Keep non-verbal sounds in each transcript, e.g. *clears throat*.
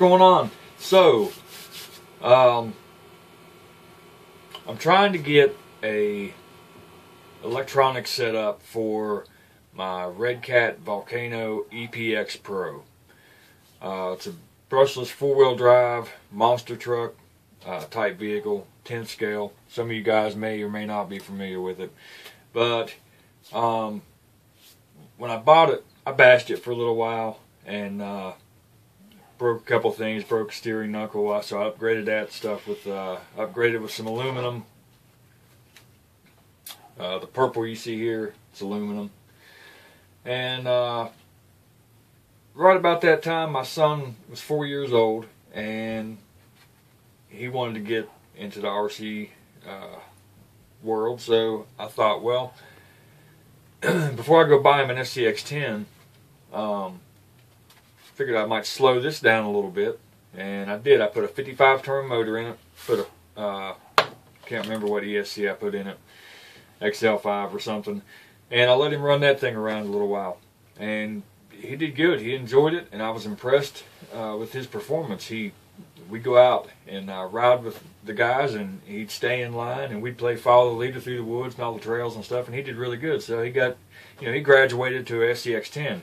going on? So, um, I'm trying to get a electronic setup for my Redcat Volcano EPX Pro. Uh, it's a brushless four-wheel drive monster truck uh, type vehicle, 10 scale. Some of you guys may or may not be familiar with it, but um, when I bought it, I bashed it for a little while and uh, broke a couple things, broke steering knuckle, so I upgraded that stuff with uh, upgraded with some aluminum. Uh, the purple you see here, it's aluminum. And uh, right about that time, my son was four years old, and he wanted to get into the RC uh, world. So I thought, well, *clears throat* before I go buy him an SCX10, um, figured I might slow this down a little bit, and I did. I put a 55 turn motor in it. Put a uh, can't remember what ESC I put in it, XL5 or something, and I let him run that thing around a little while, and he did good. He enjoyed it, and I was impressed uh, with his performance. He we go out and uh, ride with the guys, and he'd stay in line, and we'd play follow the leader through the woods and all the trails and stuff. And he did really good. So he got, you know, he graduated to a SCX10,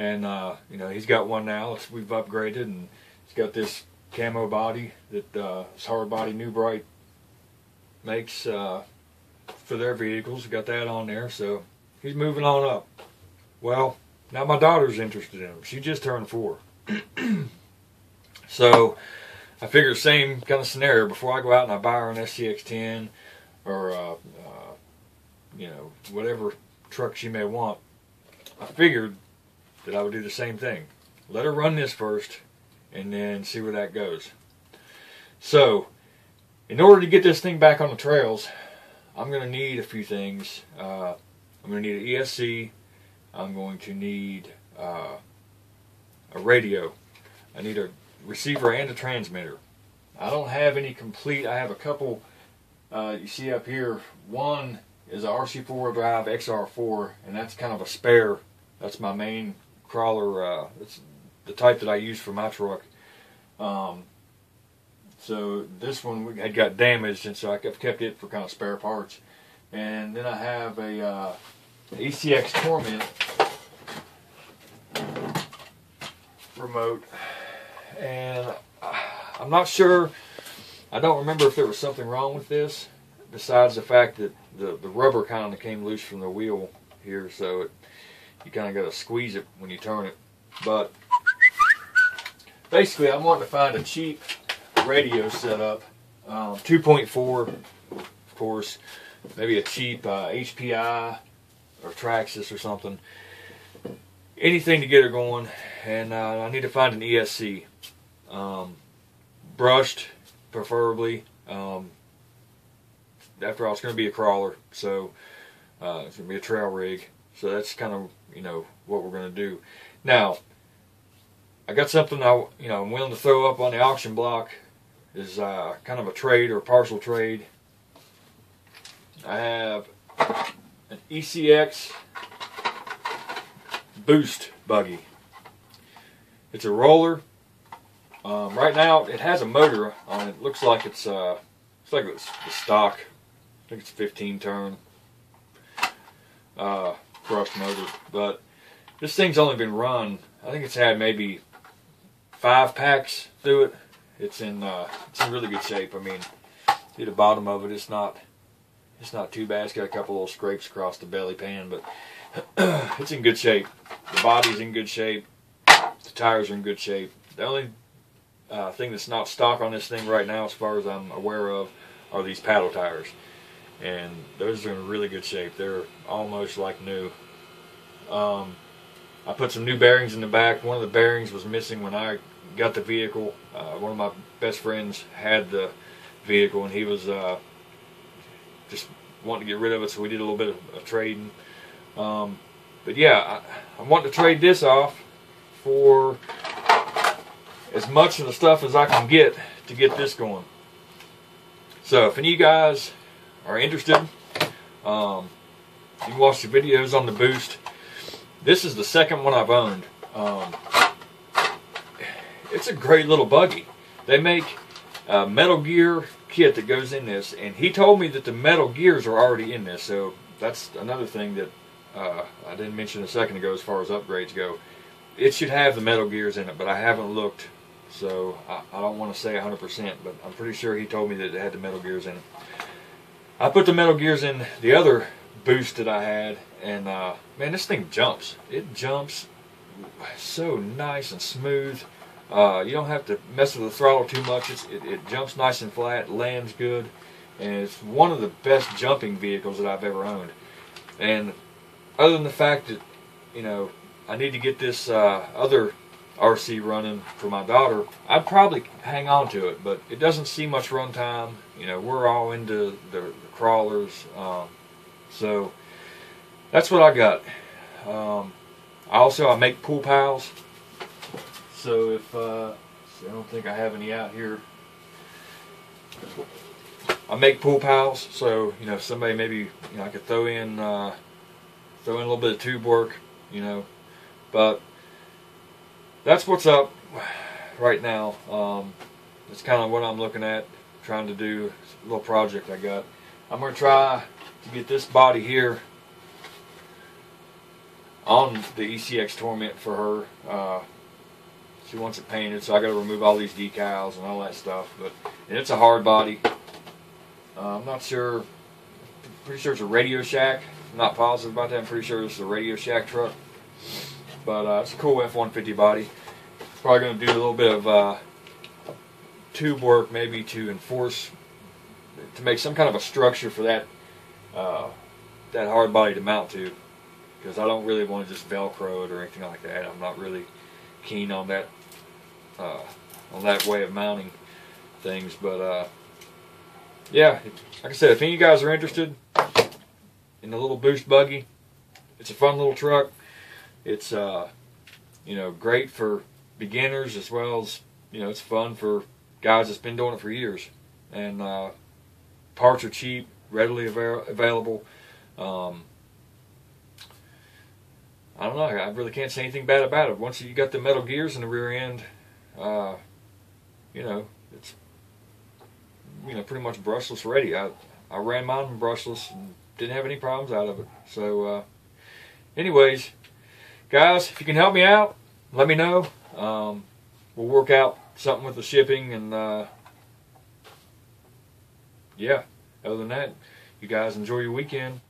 and uh, you know he's got one now. It's, we've upgraded, and he's got this camo body that uh, hard body New Bright makes uh, for their vehicles. Got that on there, so he's moving on up. Well, now my daughter's interested in him. She just turned four. *clears throat* So I figure same kind of scenario. Before I go out and I buy her an SCX10 or uh, uh, you know whatever truck she may want, I figured that I would do the same thing. Let her run this first, and then see where that goes. So, in order to get this thing back on the trails, I'm going to need a few things. Uh, I'm going to need an ESC. I'm going to need uh, a radio. I need a receiver and a transmitter. I don't have any complete. I have a couple. Uh, you see up here, one is a RC4 drive XR4, and that's kind of a spare. That's my main crawler. Uh, it's the type that I use for my truck. Um, so this one had got damaged, and so I kept it for kind of spare parts. And then I have a uh, ECX Torment remote and I'm not sure. I don't remember if there was something wrong with this, besides the fact that the the rubber kind of came loose from the wheel here, so it, you kind of got to squeeze it when you turn it. But basically, I'm wanting to find a cheap radio setup, um, 2.4, of course, maybe a cheap uh, HPI or Traxxas or something. Anything to get her going, and uh, I need to find an ESC um, brushed, preferably. Um, after all, it's going to be a crawler, so uh, it's going to be a trail rig. So that's kind of you know what we're going to do. Now, I got something I you know I'm willing to throw up on the auction block. Is uh, kind of a trade or a partial trade. I have an ECX Boost buggy. It's a roller um, right now, it has a motor on it. Looks like it's uh, it's like it's the stock. I think it's 15 turn uh, brush motor, but this thing's only been run. I think it's had maybe five packs through it. It's in uh, it's in really good shape. I mean, see the bottom of it. It's not it's not too bad. It's got a couple little scrapes across the belly pan, but *clears throat* it's in good shape. The body's in good shape. The tires are in good shape. The only uh, thing that's not stock on this thing right now, as far as I'm aware of, are these paddle tires. And those are in really good shape. They're almost like new. Um, I put some new bearings in the back. One of the bearings was missing when I got the vehicle. Uh, one of my best friends had the vehicle, and he was uh, just wanting to get rid of it, so we did a little bit of, of trading. Um, but yeah, I, I want to trade this off for as much of the stuff as I can get to get this going. So if any of you guys are interested, um, you can watch the videos on the Boost. This is the second one I've owned. Um, it's a great little buggy. They make a Metal Gear kit that goes in this, and he told me that the Metal Gears are already in this. So that's another thing that uh, I didn't mention a second ago as far as upgrades go. It should have the Metal Gears in it, but I haven't looked, so I, I don't want to say 100%, but I'm pretty sure he told me that it had the Metal Gears in it. I put the Metal Gears in the other boost that I had, and uh, man, this thing jumps. It jumps so nice and smooth. Uh, you don't have to mess with the throttle too much. It, it, jumps nice and flat, lands good, and it's one of the best jumping vehicles that I've ever owned. And other than the fact that, you know, I need to get this uh, other RC running for my daughter, I'd probably hang on to it, but it doesn't see much run time. You know, we're all into the, the crawlers, um, so that's what I got. Um, I also I make pool pals, so if uh, I don't think I have any out here. I make pool pals, so you know somebody maybe you know I could throw in uh, throw in a little bit of tube work, you know, but that's what's up right now. Um, it's kind of what I'm looking at, trying to do a little project I got. I'm gonna try to get this body here on the ECX Torment for her. Uh, she wants it painted, so I got to remove all these decals and all that stuff. But it's a hard body. Uh, I'm not sure. Pretty sure it's a Radio Shack. I'm not positive about that. I'm pretty sure it's a Radio Shack truck. But uh, it's a cool F-150 body. Probably going to do a little bit of uh, tube work, maybe to enforce, to make some kind of a structure for that uh, that hard body to mount to. Because I don't really want to just Velcro it or anything like that. I'm not really keen on that uh, on that way of mounting things. But uh, yeah, like I said, if any of you guys are interested in the little boost buggy, it's a fun little truck. It's uh, you know great for beginners as well as you know it's fun for guys that's been doing it for years. And uh, parts are cheap, readily avail- available. Um, I don't know. I really can't say anything bad about it. Once you got the metal gears in the rear end, uh, you know, it's you know pretty much brushless ready. I I ran mine brushless and didn't have any problems out of it. So, uh, anyways, guys, if you can help me out, let me know. Um, we'll work out something with the shipping and uh, yeah. Other than that, you guys enjoy your weekend.